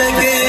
लगे